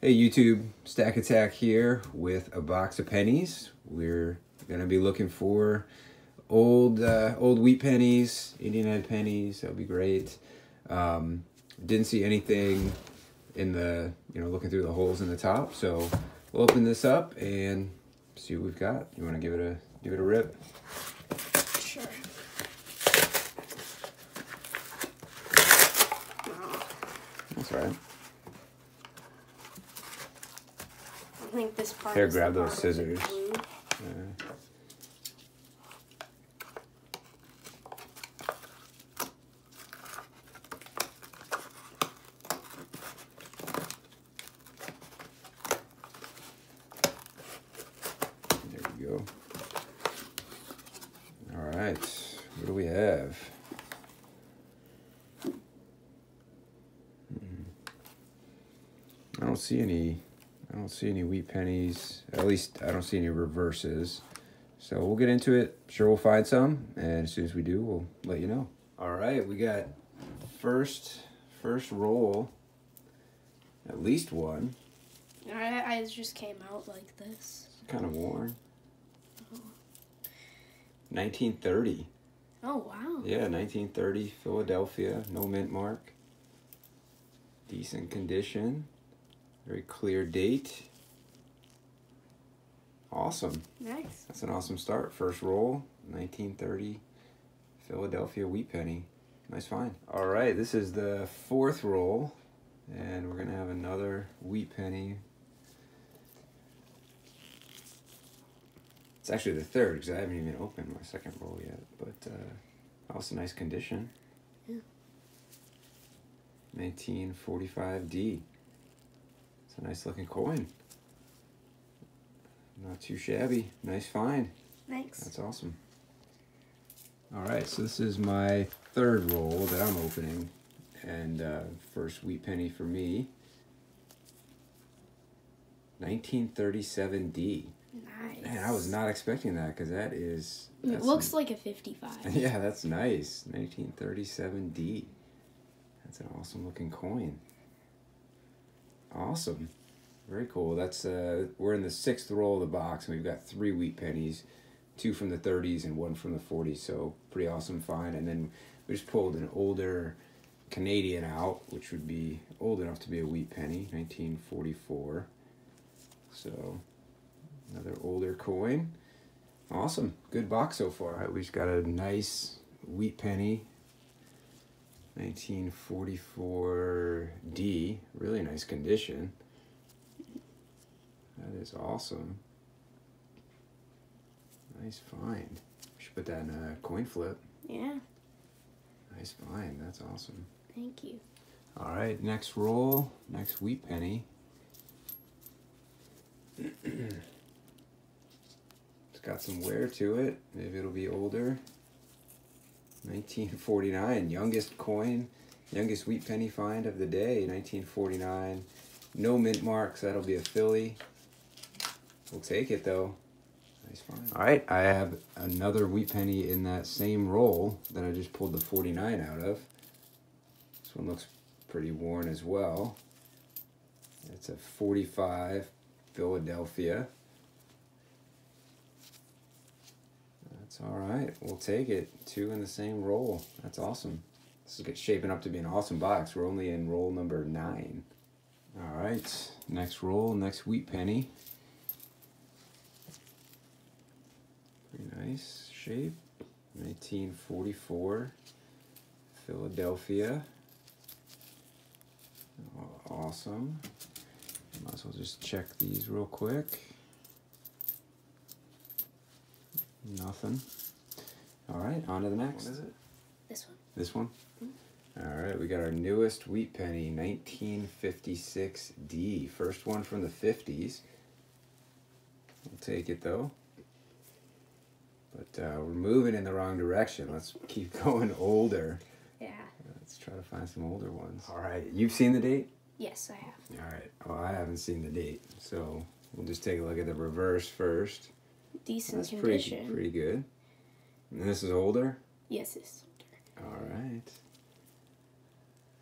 Hey YouTube, Stack Attack here with a box of pennies. We're gonna be looking for old uh, old wheat pennies, Indian head pennies. That'd be great. Um, didn't see anything in the you know looking through the holes in the top, so we'll open this up and see what we've got. You want to give it a give it a rip? Sure. That's all right. I think this Here, grab those scissors. glue. There we go. All right, what do we have? Hmm. I don't see any. Don't see any wheat pennies. At least I don't see any reverses. So we'll get into it. Sure, we'll find some, and as soon as we do, we'll let you know. All right, we got first first roll. At least one. I, I just came out like this. Kind of worn. 1930. Oh wow. Yeah, 1930 Philadelphia. No mint mark. Decent condition. Very clear date. Awesome. Nice. That's an awesome start. First roll, 1930 Philadelphia wheat penny. Nice find. All right, this is the fourth roll, and we're gonna have another wheat penny. It's actually the third because I haven't even opened my second roll yet, but uh, also nice condition. Yeah. 1945D. It's a nice looking coin. Not too shabby. Nice find. Thanks. That's awesome. All right, so this is my third roll that I'm opening, and uh, first wheat penny for me. 1937D. Nice. Man, I was not expecting that because that is. It looks like a 55. Yeah, that's nice. 1937D. That's an awesome looking coin. Awesome. Very cool. That's uh we're in the sixth roll of the box and we've got three wheat pennies, two from the 30s and one from the 40s. So pretty awesome find. And then we just pulled an older Canadian out, which would be old enough to be a wheat penny, 1944. So another older coin. Awesome. Good box so far. Right, we've got a nice wheat penny. 1944D. Really nice condition. That is awesome. Nice find. We should put that in a coin flip. Yeah. Nice find. That's awesome. Thank you. All right, next roll, next wheat penny. it's got some wear to it. Maybe it'll be older. 1949, youngest coin, youngest wheat penny find of the day, 1949. No mint marks, that'll be a Philly. We'll take it though. Nice find. All right, I have another wheat penny in that same roll that I just pulled the 49 out of. This one looks pretty worn as well. It's a 45 Philadelphia. All right. We'll take it. Two in the same roll. That's awesome. This is shaping up to be an awesome box. We're only in roll number nine. All right. Next roll, next wheat penny. Pretty nice shape. 1944 Philadelphia. Aw- Awesome. Might as well just check these real quick. Nothing. All right, on to the next. What is it? This one. This one? All right, we got our newest wheat penny, 1956D. First one from the 50s. We'll take it though. But uh, we're moving in the wrong direction. Let's keep going older. Yeah. Let's try to find some older ones. All right, you've seen the date? Yes, I have. All right. Well, I haven't seen the date, so we'll just take a look at the reverse first. Decent That's pretty condition. pretty good. And this is older. Yes, it's. older. All right.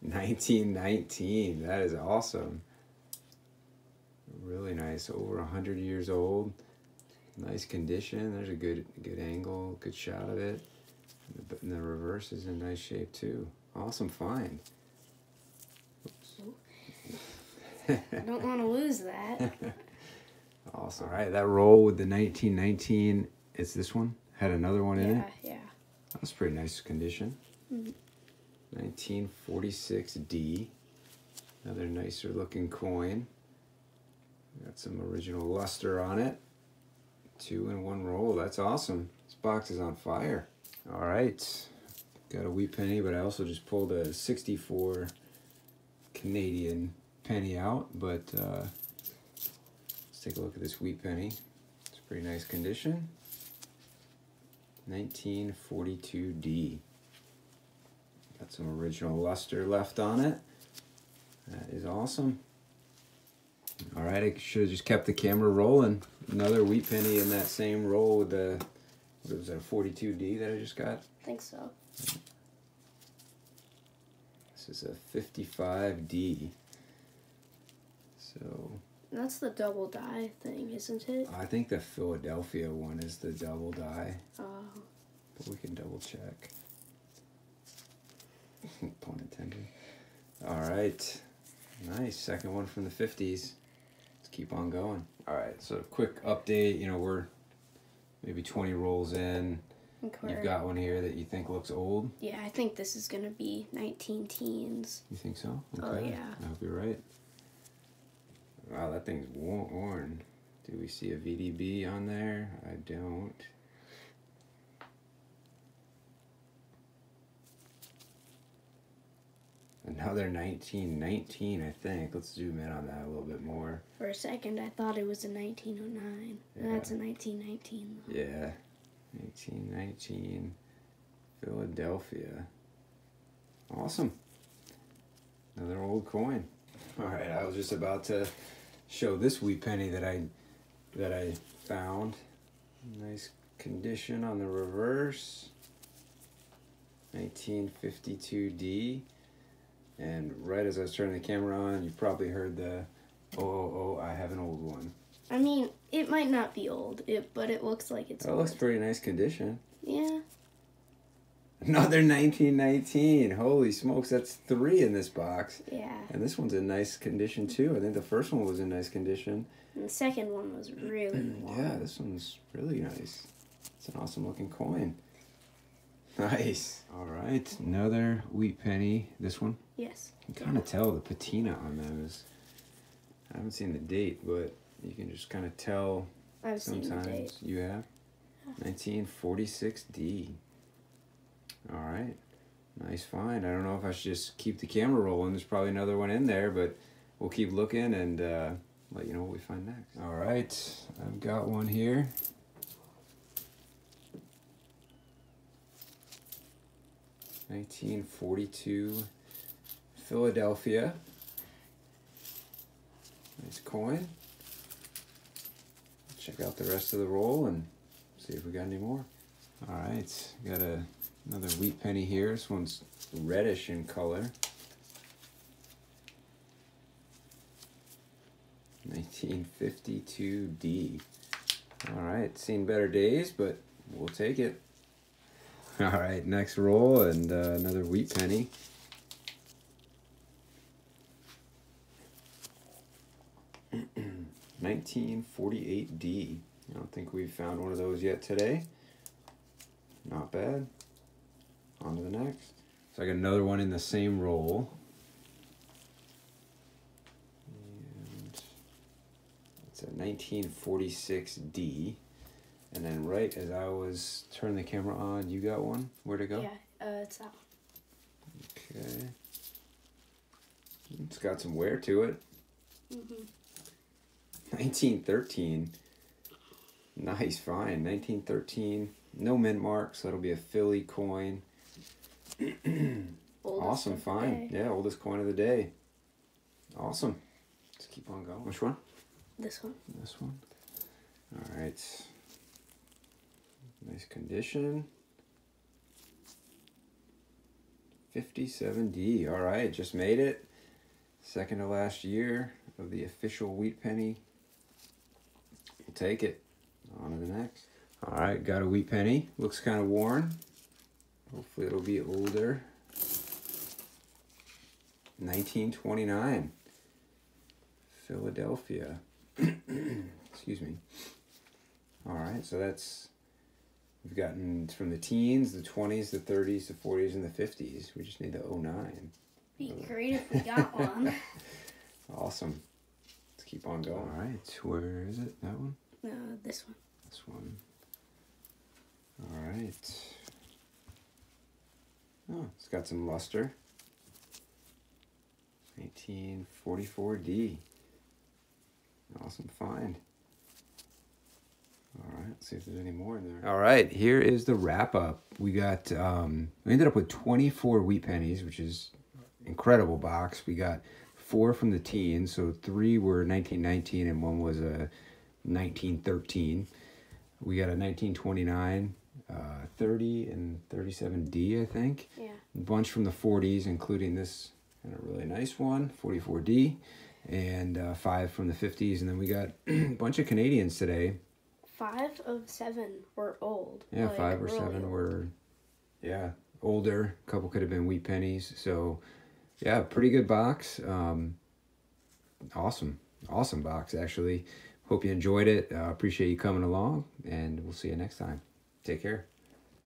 1919. That is awesome. Really nice. Over 100 years old. Nice condition. There's a good good angle, good shot of it. And the, and the reverse is in nice shape too. Awesome find. I don't want to lose that. Awesome. All right, that roll with the 1919, it's this one? Had another one in yeah, it? yeah. Yeah. That's pretty nice condition. Mhm. 1946D. Another nicer looking coin. Got some original luster on it. Two in one roll. That's awesome. This box is on fire. All right. Got a wheat penny, but I also just pulled a 64 Canadian penny out. But uh, take a look at this wheat penny. It's pretty nice condition. 1942D. Got some original luster left on it. That is awesome. All right, I should have just kept the camera rolling. Another wheat penny in that same roll with the, what was that, a 42D that I just got? I think so. This is a 55D. So That's the double die thing, isn't it? I think the Philadelphia one is the double die, Oh, but we can double check. Pun intended. All right, nice second one from the 50s. Let's keep on going. All right, so quick update. You know we're maybe 20 rolls in. You've got one here that you think looks old. yeah, I think this is gonna be 19 teens. You think so? Oh, yeah. I hope you're right. Wow, that thing's worn. Do we see a VDB on there? I don't. Another 1919, I think. Let's zoom in on that a little bit more. For a second, I thought it was a 1909. That's a 1919. though. Yeah. 1919. Philadelphia. Awesome. Another old coin. All right, I was just about to show this wheat penny that I that I found. Nice condition on the reverse. 1952D. And right as I was turning the camera on, you probably heard the oh oh oh I have an old one. I mean, it might not be old, it, but it looks like it's old. looks pretty nice condition. yeah. Another 1919. Holy smokes, that's three in this box. Yeah. And this one's in nice condition too. I think the first one was in nice condition. And the second one was really. Yeah, this one's really nice. It's an awesome looking coin. Nice. All right, another wheat penny. This one, Yes. you can kind of tell the patina on those. I haven't seen the date, but you can just kind of tell I've seen the date. sometimes. You have? 1946D. All right. Nice find. I don't know if I should just keep the camera rolling. There's probably another one in there, but we'll keep looking and uh, let you know what we find next. All right. I've got one here. Nineteen forty-two, Philadelphia. Nice coin. Check out the rest of the roll and see if we got any more. All right, got a another wheat penny here. This one's reddish in color. 1952D. All right, seen better days, but we'll take it. All right, next roll and uh, another wheat penny. Nineteen forty-eight D. I don't think we've found one of those yet today. Not bad. On to the next. So I got another one in the same roll. And it's a 1946D. And then right as I was turning the camera on, you got one? Where'd it go? Yeah, uh, it's that one. Okay. It's got some wear to it. Mm-hmm. 1913. Nice find. 1913. No mint marks. That'll be a Philly coin. Oldest awesome of the find. day. Yeah, oldest coin of the day. Awesome. Let's keep on going. Which one? This one. This one. All right. Nice condition. 57D. All right, just made it. Second to last year. of the official wheat penny. We'll take it. On to the next. All right, got a wheat penny. Looks kind of worn. Hopefully it'll be older. 1929. Philadelphia. Excuse me. All right, so that's we've gotten from the teens, the 20s, the 30s, the 40s, and the 50s. We just need the 09. Be great if we got one. Awesome. Let's keep on going. All right, where is it? That one? No, this one. This one. All right. Oh, it's got some luster. 1944D. Awesome find. All right, see if there's any more in there. All right, here is the wrap up. We got, um, we ended up with 24 wheat pennies, which is incredible box. We got four from the teens, so three were 1919 and one was a 1913. We got a 1929, uh, 30, and 37D, I think. Yeah. A bunch from the 40s, including this and a really nice one, 44D, and uh, five from the 50s. And then we got a bunch of Canadians today. Five of seven were old. Yeah, like, five or really seven old. were, yeah, older. A couple could have been wheat pennies. So, yeah, pretty good box. Um, awesome, awesome box actually. Hope you enjoyed it. Uh, appreciate you coming along, and we'll see you next time. Take care.